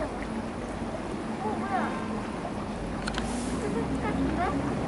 어, 뭐야? 어, 뜨뜻 같은데?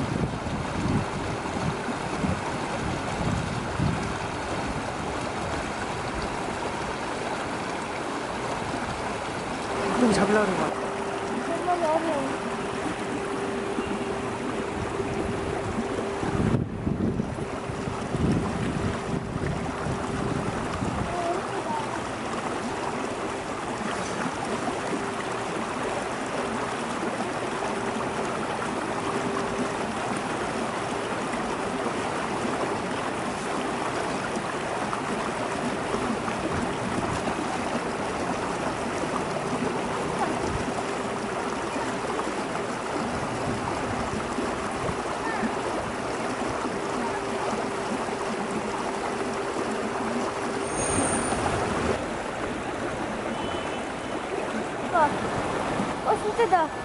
어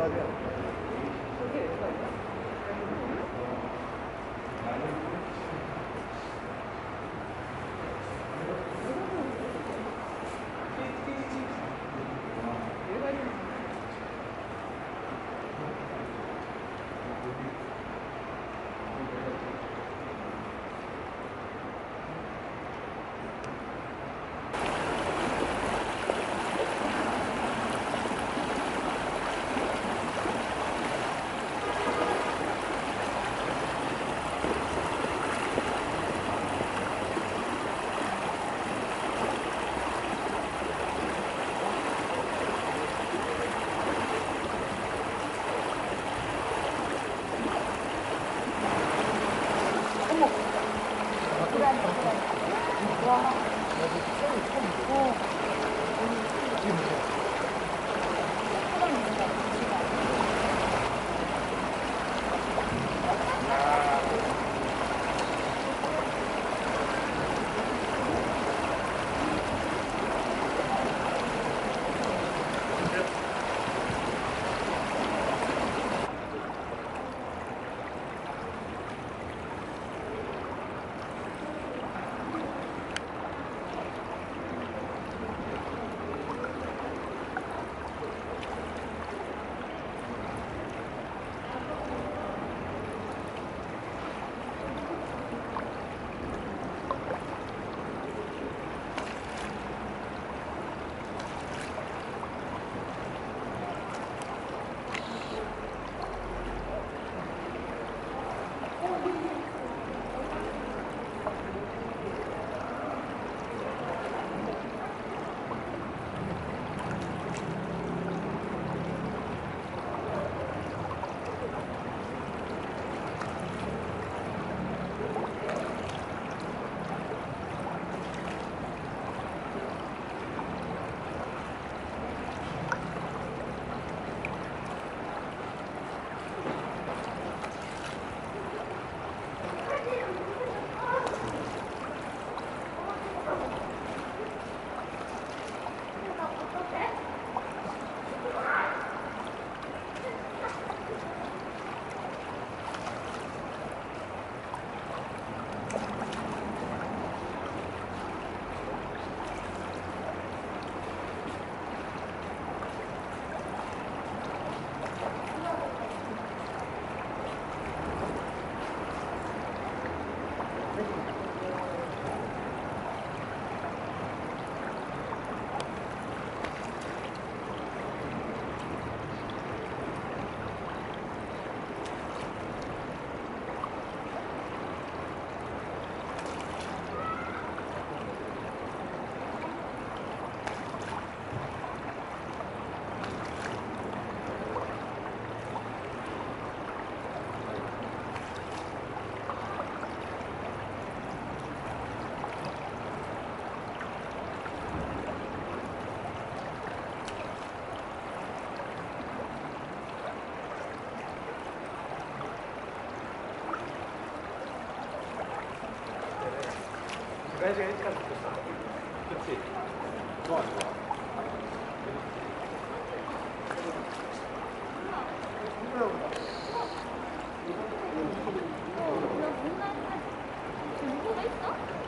Bye-bye. 아, 뭐, 봐. 그래서 일찍 가면 좋겠어. 그치? 좋아, 좋아. 누구가 있어?